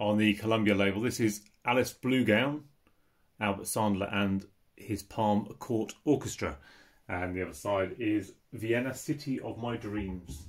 on the Columbia label. This is Alice Blue Gown, Albert Sandler, and his Palm Court Orchestra. And the other side is Vienna City of My Dreams.